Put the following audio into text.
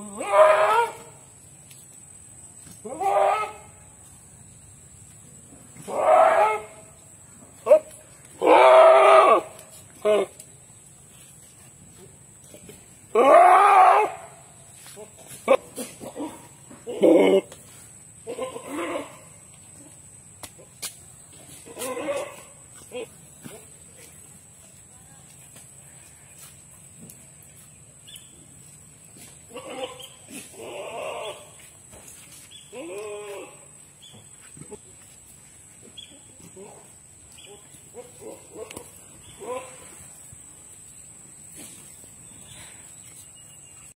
Oh, Whoa, whoa, whoa.